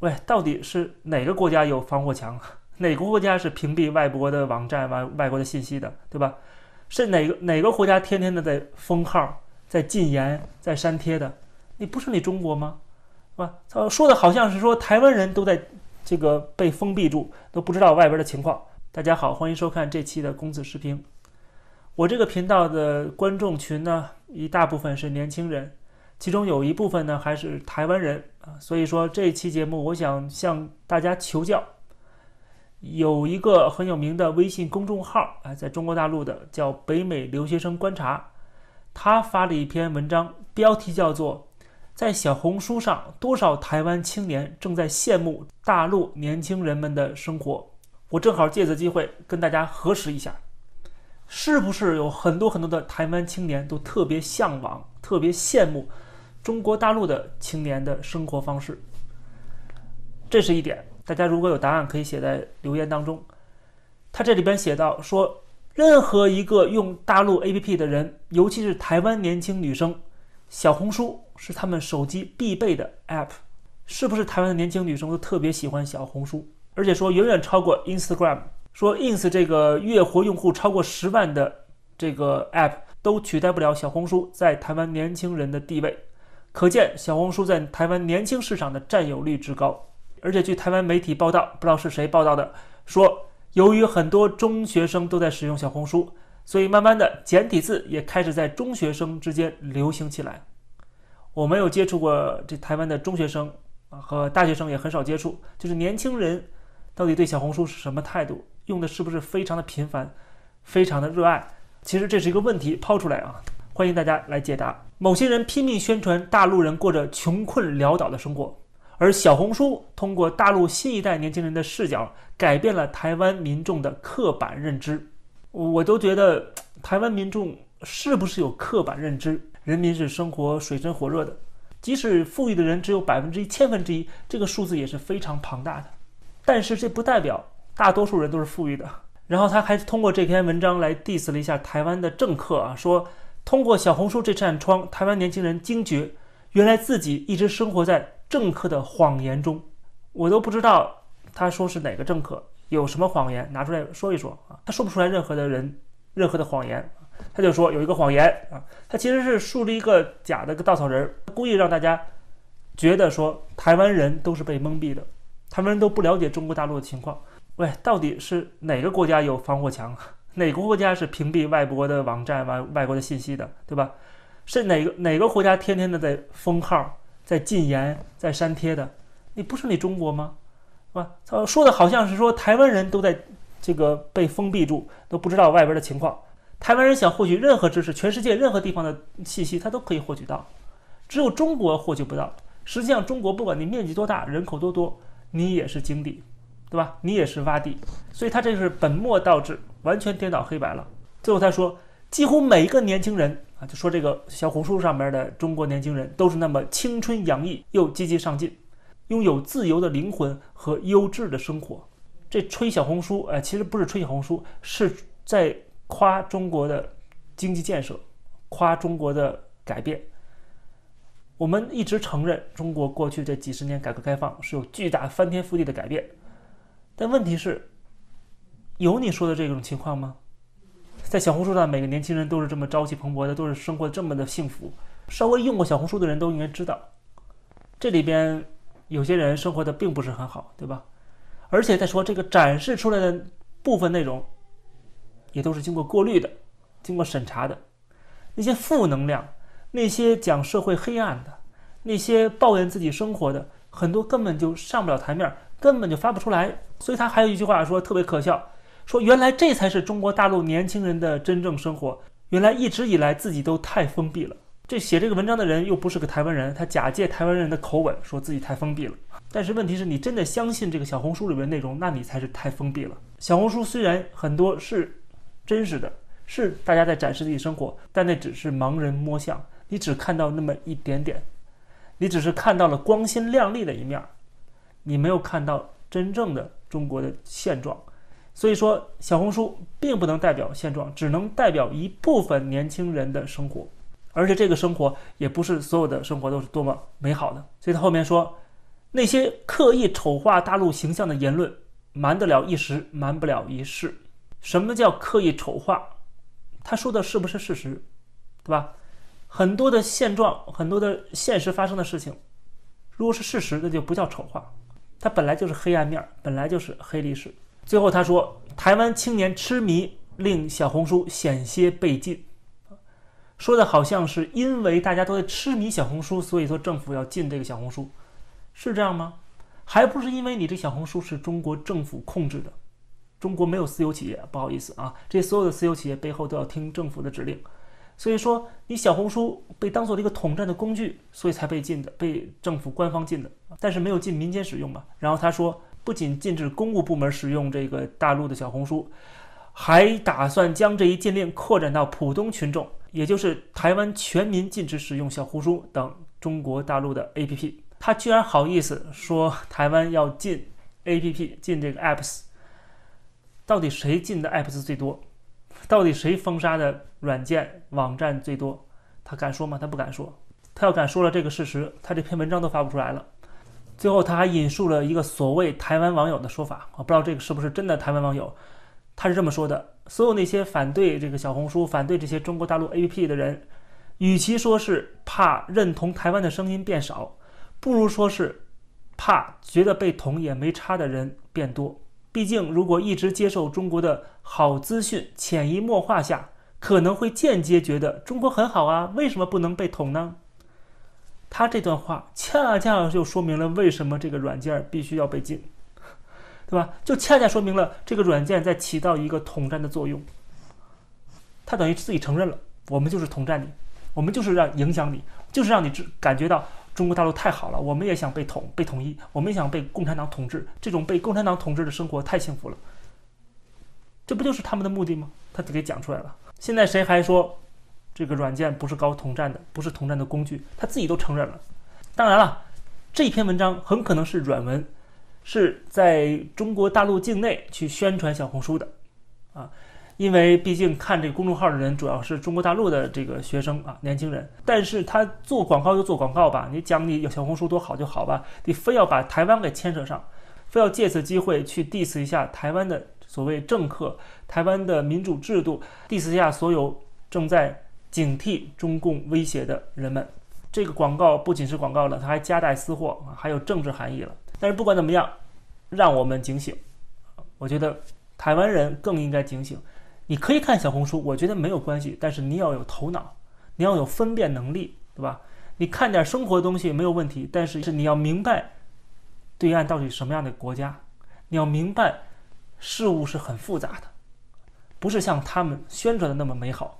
喂，到底是哪个国家有防火墙？哪个国家是屏蔽外国的网站、外外国的信息的，对吧？是哪个哪个国家天天的在封号、在禁言、在删帖的？你不是你中国吗？是吧？他说的好像是说台湾人都在这个被封闭住，都不知道外边的情况。大家好，欢迎收看这期的公子视频。我这个频道的观众群呢，一大部分是年轻人，其中有一部分呢还是台湾人啊。所以说这期节目，我想向大家求教。有一个很有名的微信公众号啊，在中国大陆的叫“北美留学生观察”，他发了一篇文章，标题叫做《在小红书上，多少台湾青年正在羡慕大陆年轻人们的生活》。我正好借此机会跟大家核实一下，是不是有很多很多的台湾青年都特别向往、特别羡慕中国大陆的青年的生活方式？这是一点。大家如果有答案，可以写在留言当中。他这里边写到说，任何一个用大陆 APP 的人，尤其是台湾年轻女生，小红书是他们手机必备的 App。是不是台湾的年轻女生都特别喜欢小红书？而且说远远超过 Instagram。说 Ins 这个月活用户超过十万的这个 App 都取代不了小红书在台湾年轻人的地位。可见小红书在台湾年轻市场的占有率之高。而且，据台湾媒体报道，不知道是谁报道的，说由于很多中学生都在使用小红书，所以慢慢的简体字也开始在中学生之间流行起来。我没有接触过这台湾的中学生啊，和大学生也很少接触，就是年轻人到底对小红书是什么态度，用的是不是非常的频繁，非常的热爱？其实这是一个问题抛出来啊，欢迎大家来解答。某些人拼命宣传大陆人过着穷困潦倒的生活。而小红书通过大陆新一代年轻人的视角，改变了台湾民众的刻板认知。我都觉得台湾民众是不是有刻板认知？人民是生活水深火热的，即使富裕的人只有百分之一、千分之一，这个数字也是非常庞大的。但是这不代表大多数人都是富裕的。然后他还通过这篇文章来 diss 了一下台湾的政客啊，说通过小红书这扇窗，台湾年轻人惊觉，原来自己一直生活在。政客的谎言中，我都不知道他说是哪个政客有什么谎言，拿出来说一说啊？他说不出来任何的人，任何的谎言，他就说有一个谎言啊，他其实是树立一个假的个稻草人，故意让大家觉得说台湾人都是被蒙蔽的，台湾人都不了解中国大陆的情况。喂，到底是哪个国家有防火墙？哪个国家是屏蔽外国的网站、外外国的信息的，对吧？是哪个哪个国家天天的在封号？在禁言、在删帖的，你不是你中国吗？是吧？他说的好像是说台湾人都在这个被封闭住，都不知道外边的情况。台湾人想获取任何知识，全世界任何地方的信息，他都可以获取到，只有中国获取不到。实际上，中国不管你面积多大，人口多多，你也是井底，对吧？你也是洼地。所以他这是本末倒置，完全颠倒黑白了。最后他说，几乎每一个年轻人。啊，就说这个小红书上面的中国年轻人都是那么青春洋溢又积极上进，拥有自由的灵魂和优质的生活。这吹小红书，哎，其实不是吹小红书，是在夸中国的经济建设，夸中国的改变。我们一直承认中国过去这几十年改革开放是有巨大翻天覆地的改变，但问题是，有你说的这种情况吗？在小红书上，每个年轻人都是这么朝气蓬勃的，都是生活这么的幸福。稍微用过小红书的人都应该知道，这里边有些人生活的并不是很好，对吧？而且再说这个展示出来的部分内容，也都是经过过滤的、经过审查的。那些负能量、那些讲社会黑暗的、那些抱怨自己生活的，很多根本就上不了台面，根本就发不出来。所以他还有一句话说特别可笑。说原来这才是中国大陆年轻人的真正生活。原来一直以来自己都太封闭了。这写这个文章的人又不是个台湾人，他假借台湾人的口吻说自己太封闭了。但是问题是你真的相信这个小红书里面内容，那你才是太封闭了。小红书虽然很多是真实的，是大家在展示自己生活，但那只是盲人摸象，你只看到那么一点点，你只是看到了光鲜亮丽的一面，你没有看到真正的中国的现状。所以说，小红书并不能代表现状，只能代表一部分年轻人的生活，而且这个生活也不是所有的生活都是多么美好的。所以他后面说，那些刻意丑化大陆形象的言论，瞒得了一时，瞒不了一世。什么叫刻意丑化？他说的是不是事实，对吧？很多的现状，很多的现实发生的事情，如果是事实，那就不叫丑化，它本来就是黑暗面，本来就是黑历史。最后他说，台湾青年痴迷令小红书险些被禁，说的好像是因为大家都在痴迷小红书，所以说政府要禁这个小红书。是这样吗？还不是因为你这小红书是中国政府控制的，中国没有私有企业，不好意思啊，这所有的私有企业背后都要听政府的指令，所以说你小红书被当做了一个统战的工具，所以才被禁的，被政府官方禁的，但是没有禁民间使用嘛。然后他说，不仅禁止公务部门使用这个大陆的小红书，还打算将这一禁令扩展到普通群众，也就是台湾全民禁止使用小红书等中国大陆的 APP。他居然好意思说台湾要禁 A P P 禁这个 apps，到底谁禁的 apps 最多？到底谁封杀的软件网站最多？他敢说吗？他不敢说。他要敢说了这个事实，他这篇文章都发不出来了。最后他还引述了一个所谓台湾网友的说法，我不知道这个是不是真的台湾网友。他是这么说的：所有那些反对这个小红书、反对这些中国大陆 A P P 的人，与其说是怕认同台湾的声音变少。不如说是怕觉得被捅也没差的人变多。毕竟，如果一直接受中国的好资讯，潜移默化下可能会间接觉得中国很好啊，为什么不能被捅呢？他这段话恰恰就说明了为什么这个软件必须要被禁，对吧？就恰恰说明了这个软件在起到一个统战的作用。他等于自己承认了，我们就是统战你，我们就是让影响你，就是让你感觉到。中国大陆太好了，我们也想被统、被统一，我们也想被共产党统治。这种被共产党统治的生活太幸福了，这不就是他们的目的吗？他就给讲出来了。现在谁还说这个软件不是搞统战的，不是统战的工具？他自己都承认了。当然了，这篇文章很可能是软文，是在中国大陆境内去宣传小红书的，啊。因为毕竟看这个公众号的人主要是中国大陆的这个学生啊，年轻人。但是他做广告就做广告吧，你讲你有小红书多好就好吧，你非要把台湾给牵扯上，非要借此机会去 diss 一下台湾的所谓政客、台湾的民主制度，diss 一下所有正在警惕中共威胁的人们。这个广告不仅是广告了，它还夹带私货啊，还有政治含义了。但是不管怎么样，让我们警醒。我觉得台湾人更应该警醒。你可以看小红书，我觉得没有关系，但是你要有头脑，你要有分辨能力，对吧？你看点生活的东西没有问题，但是是你要明白对岸到底什么样的国家，你要明白事物是很复杂的，不是像他们宣传的那么美好。